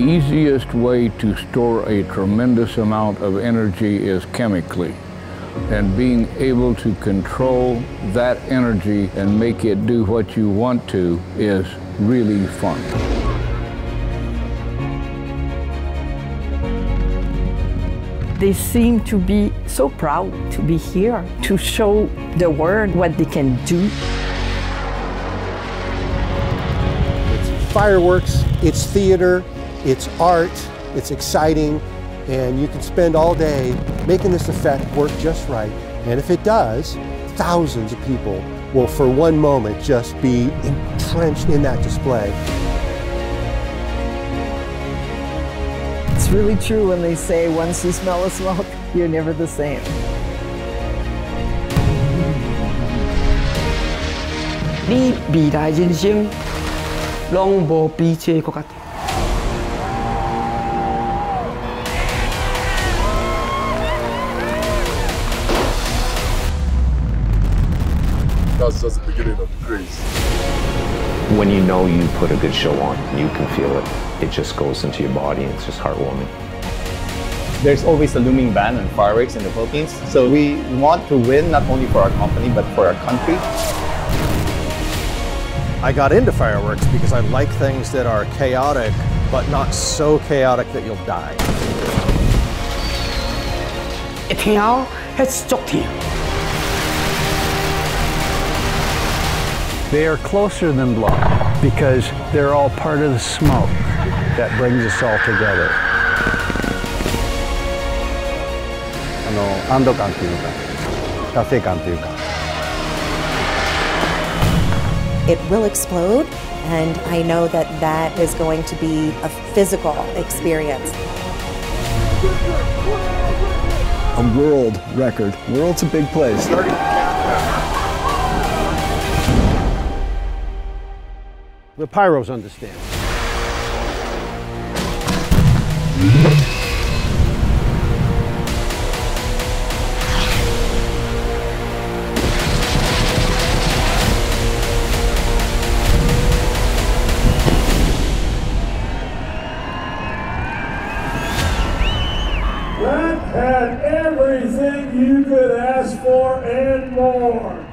easiest way to store a tremendous amount of energy is chemically. And being able to control that energy and make it do what you want to is really fun. They seem to be so proud to be here, to show the world what they can do. It's fireworks, it's theater, it's art, it's exciting, and you can spend all day making this effect work just right. And if it does, thousands of people will for one moment just be entrenched in that display. It's really true when they say once you smell the smoke, you're never the same. 네 미래 진심 롱보 비체일 것 같아. That's just the beginning of the craze. When you know you put a good show on, you can feel it. It just goes into your body and it's just heartwarming. There's always a looming ban on fireworks in the Philippines. So we want to win not only for our company, but for our country. I got into fireworks because I like things that are chaotic, but not so chaotic that you'll die. It now has stopped here. They are closer than blood because they're all part of the smoke that brings us all together. あの安堵感というか達成感というか It will explode, and I know that that is going to be a physical experience. A world record. World's a big place. The pyros understand. That had everything you could ask for and more.